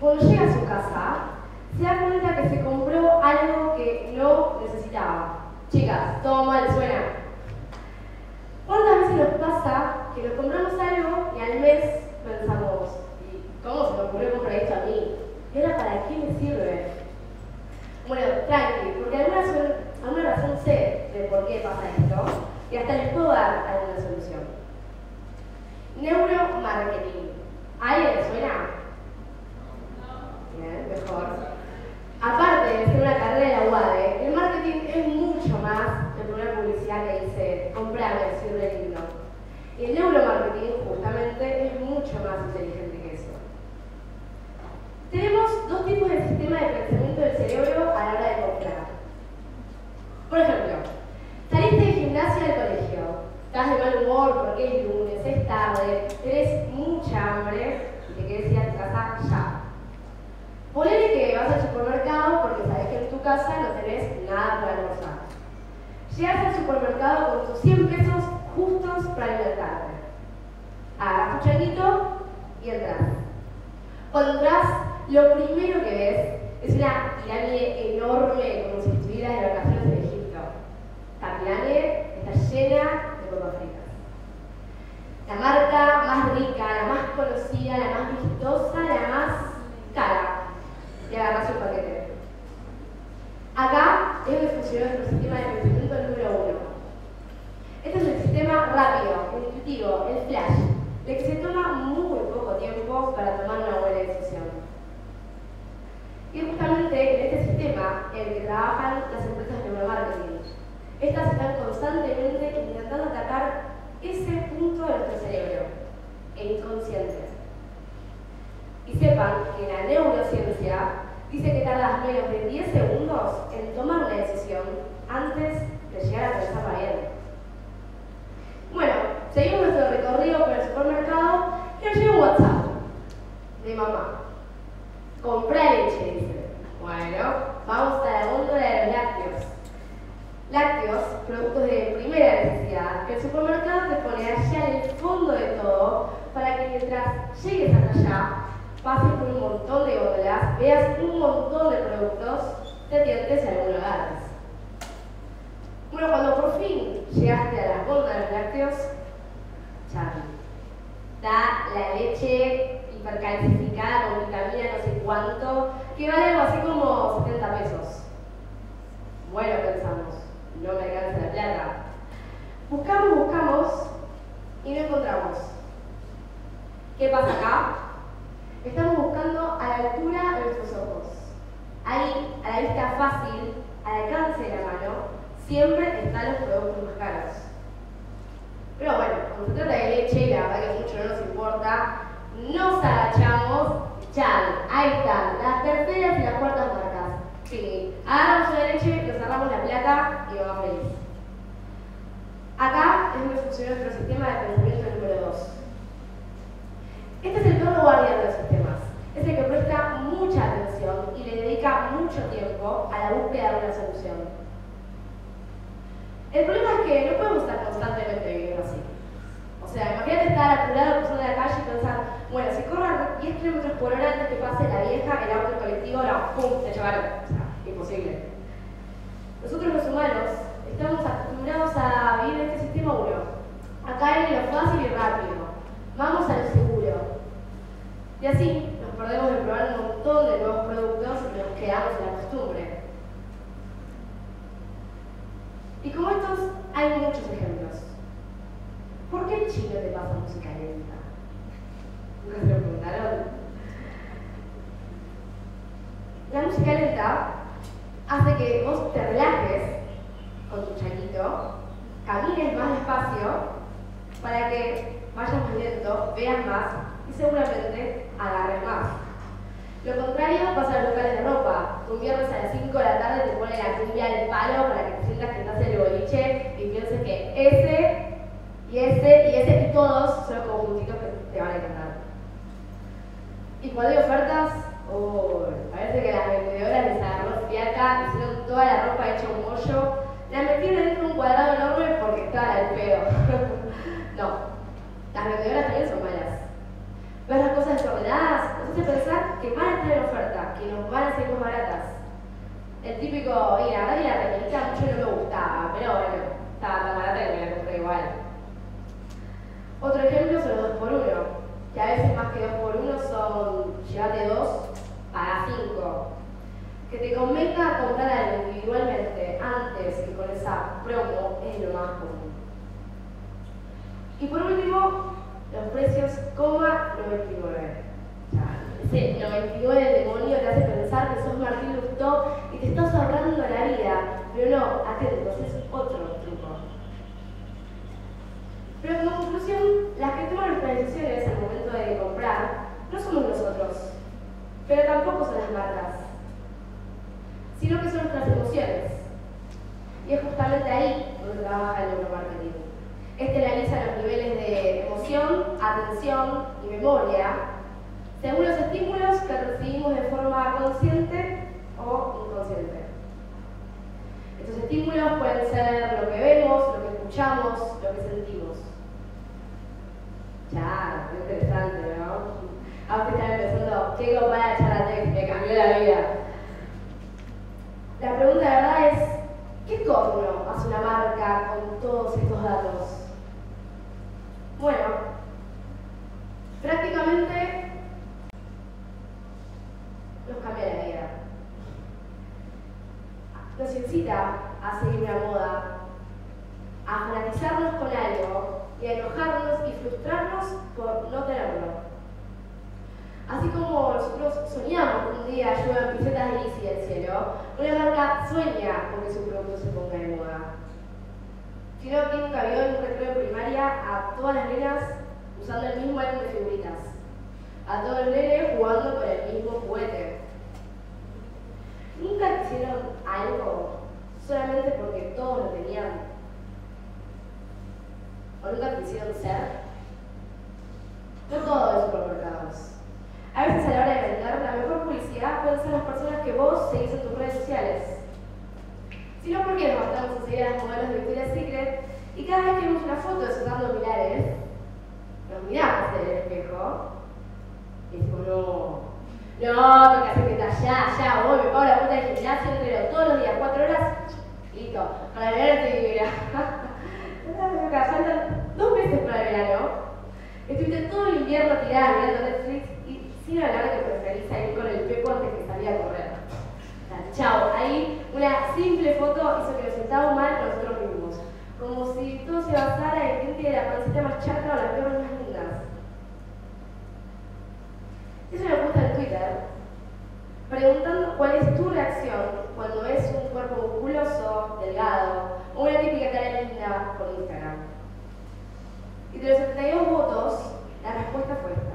cuando llega a su casa, se da cuenta que se compró algo que no necesitaba. Chicas, todo mal suena. ¿Cuántas veces nos pasa que nos compramos algo y al mes pensamos, ¿y cómo se me ocurrió comprar esto a mí? ¿Y ahora para qué me sirve? Bueno, tranqui, porque alguna, alguna razón sé de por qué pasa esto y hasta les puedo dar alguna solución. Neuromarketing. ¿A alguien le suena? Bien, mejor. Aparte de ser una carrera de la UADE, el marketing es mucho más que una publicidad que dice comprame, sirve lindo. Y el neuromarketing justamente es mucho más inteligente que eso. Tenemos dos tipos de sistema de pensamiento del cerebro a la hora de comprar. Por ejemplo, saliste de gimnasia del colegio, estás de mal humor porque es lunes, es tarde, tenés mucha hambre y te querés ir a tu casa ya. Ponele que vas al supermercado porque sabes que en tu casa no tenés nada para almorzar. Llegas al supermercado con tus 100 pesos justos para alimentarte. Agarras tu changuito y entras. Cuando entras, lo primero que ves es una pirámide enorme, como si estuvieras de vacaciones de Egipto. Esta pirámide está llena de papas fritas. La marca más rica, la más conocida, la más vistosa, la más cara. Y agarras un paquete. Acá es donde funciona nuestro sistema de pensamiento número uno. Este es el sistema rápido, el intuitivo, el flash, el que se toma muy poco tiempo para tomar una buena decisión. Y es justamente en sistema en que trabajan las empresas de neuromarketing. Estas están constantemente intentando atacar ese punto de nuestro cerebro, el inconsciente. Y sepan que la neurociencia dice que tardas menos de 10 segundos en tomar una decisión antes de llegar a pensarla bien. Bueno, seguimos nuestro recorrido por el supermercado y nos llega un WhatsApp de mamá. Comprá leche, dice. Bueno, vamos a la góndola de los lácteos. Lácteos, productos de primera necesidad, que el supermercado te pone allá en el fondo de todo para que mientras llegues hasta allá, pases por un montón de góndolas, veas un montón de productos, te tientes y alguno agarres. Bueno, cuando por fin llegaste a la góndola de los lácteos, Charlie, da la leche hipercalcificada con vitamina no sé cuánto, que vale algo así como 70 pesos. Bueno, pensamos, no me alcanza la plata. Buscamos, buscamos y no encontramos. ¿Qué pasa acá? Estamos buscando a la altura de nuestros ojos. Ahí, a la vista fácil, al alcance de la mano, siempre están los productos más caros. Pero bueno, cuando se trata de leche, la verdad que mucho no nos importa, nos agachamos, chan, ahí están, las terceras y las cuartas marcas. Sí, agarramos una leche, nos cerramos la placa y vamos feliz. Acá es donde funciona nuestro sistema de pensamiento número 2. Este es el perro guardián de los sistemas. Es el que presta mucha atención y le dedica mucho tiempo a la búsqueda de una solución. El problema es que no podemos estar constantemente viviendo así. O sea, imagínate estar apurado cruzando la calle y pensar, bueno, si corro a 10 kilómetros por hora antes que pase la vieja, el auto, el ¡pum! te llevaron. O sea, imposible. Nosotros los humanos estamos acostumbrados a vivir en este sistema 1. Acá es lo fácil y rápido. Vamos a lo seguro. Y así nos perdemos de probar un montón de nuevos productos y nos quedamos en la costumbre. Y como estos, hay muchos ejemplos. ¿Por qué en Chile te pasa música lenta? ¿Nunca se lo preguntaron? La música lenta hace que vos te relajes con tu chanito, camines más despacio para que vayas más lento, veas más y seguramente agarres más. Lo contrario pasa en los locales de ropa. Un viernes a las 5 de la tarde te pone la cumbia del palo para que te sientas que estás en el boliche y pienses que ese y ese y ese y todos son como conjuntitos que te van a encantar. Y cuando hay ofertas, oh, parece que las vendedoras les agarró fiaca, hicieron toda la ropa hecha un mollo, la metieron dentro de un cuadrado enorme porque estaba al pedo. no, las vendedoras también son malas. Ver las cosas desordenadas hace pensar que van a tener ofertas que nos van a salir más baratas. El típico, y la verdad que la remerita mucho no me gustaba, pero bueno, estaba tan barata que me la compré igual. Otro ejemplo son los 2x1, que a veces más que 2x1 son llévate 2, paga 5. Te convenga comprar individualmente antes que con esa promo es lo más común. Y por último, los precios, coma 99. Ese 99 del demonio te hace pensar que sos Martín Lustó y te estás ahorrando la vida. Pero no, atentos, es otro truco. Pero como conclusión, las que toman nuestras decisiones al momento de comprar no somos nosotros, pero tampoco son las marcas, sino que son nuestras emociones. Y es justamente ahí donde trabaja el neuromarketing. Este analiza los niveles de emoción, atención y memoria según los estímulos que recibimos de forma consciente o inconsciente. Estos estímulos pueden ser lo que vemos, lo que escuchamos, lo que sentimos. Ya, qué interesante, ¿no? Ahora están empezando, ¿qué para de charla Me cambió la vida. La pregunta de verdad es, ¿qué corno hace una marca con todos estos datos? Bueno, prácticamente nos cambia la vida. Nos incita a seguir una moda, a fanatizarnos con algo y a enojarnos y frustrarnos por no tenerlo. Así como nosotros soñamos un día lluevan pisetas de Lizzie del cielo, una marca sueña con que su producto se ponga de moda. Creo que nunca vio en un recreo primaria a todas las nenas usando el mismo álbum de figuritas, a todos los nenes jugando con el mismo juguete. Nunca hicieron algo solamente porque todos lo tenían. O nunca quisieron ser. No todos los supermercados. A veces a la hora de vender, la mejor publicidad pueden ser las personas que vos seguís en tus redes sociales. Si no, ¿por qué nos matamos a seguir a las modelos de Victoria's Secret y cada vez que vemos una foto de sus abdominales, nos miramos en el espejo y decimos, no, no, tengo que hacer que ya, ya, voy, me pago la cuota del gimnasio, entreno todos los días, cuatro horas, listo, para el verano estoy divina. Faltan dos meses para el verano. Estuviste todo el invierno tirada mirando Sin hablar que preferís salir con el pepo antes que salir a correr. chao, ahí una simple foto hizo que nos sentamos mal con nosotros mismos. Como si todo se basara en quién tiene la pancita más chata o las piernas más lindas. Eso me gusta en Twitter, preguntando cuál es tu reacción cuando ves un cuerpo musculoso, delgado, o una típica cara linda por Instagram. Y de los 72 votos, la respuesta fue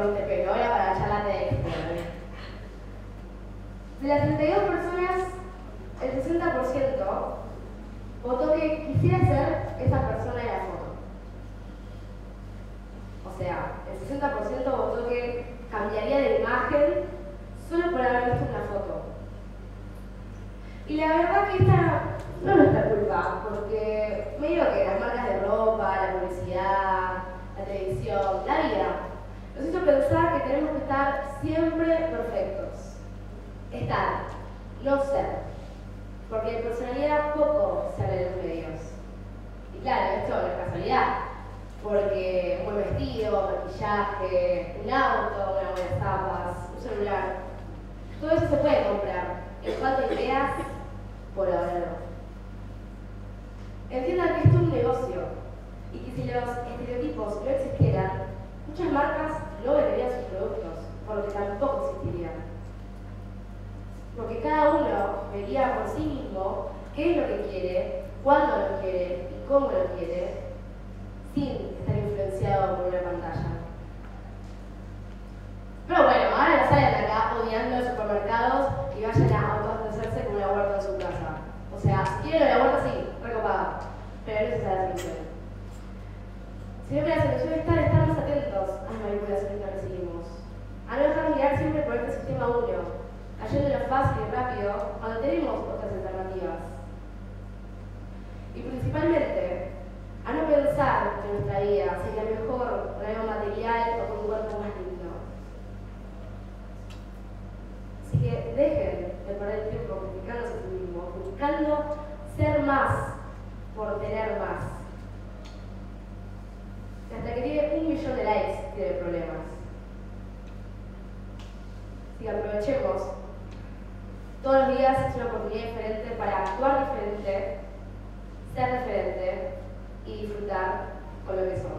pero era para la charla de De las 32 personas, el 60% votó que quisiera ser esa persona de la foto. O sea, el 60% votó que cambiaría de imagen solo por haber visto una foto. Y la verdad que esta no es nuestra culpa, porque medio que las marcas de ropa, la publicidad, la televisión, la vida, pensar que tenemos que estar siempre perfectos. Estar, no ser. Porque de personalidad poco se habla en los medios. Y claro, esto no es casualidad porque un buen vestido, maquillaje, un auto, unas buenas zapas, un celular, todo eso se puede comprar. En cuanto ideas, por ahora no. Entiendan que esto es un negocio y que si los estereotipos no existieran, muchas marcas no venderían sus productos, por lo que tampoco existirían. Porque cada uno vería por sí mismo qué es lo que quiere, cuándo lo quiere y cómo lo quiere, sin estar influenciado por una pantalla. Pero bueno, ahora salen acá odiando los supermercados y vayan a autoabastecerse con una huerta en su casa. O sea, si quieren la huerta, sí, recopada, pero no es la solución. Que la solución está en estar más los, las manipulaciones que recibimos. A no dejar mirar siempre por este sistema único, lo fácil y rápido cuando tenemos otras alternativas. Y principalmente, a no pensar que nuestra vida sería mejor con algo material o con un cuerpo más lindo. Así que dejen de perder el tiempo criticándose a sí mismos, buscando ser más por tener más. Millón de likes tiene problemas. Que aprovechemos. Todos los días es una oportunidad diferente para actuar diferente, ser diferente y disfrutar con lo que somos.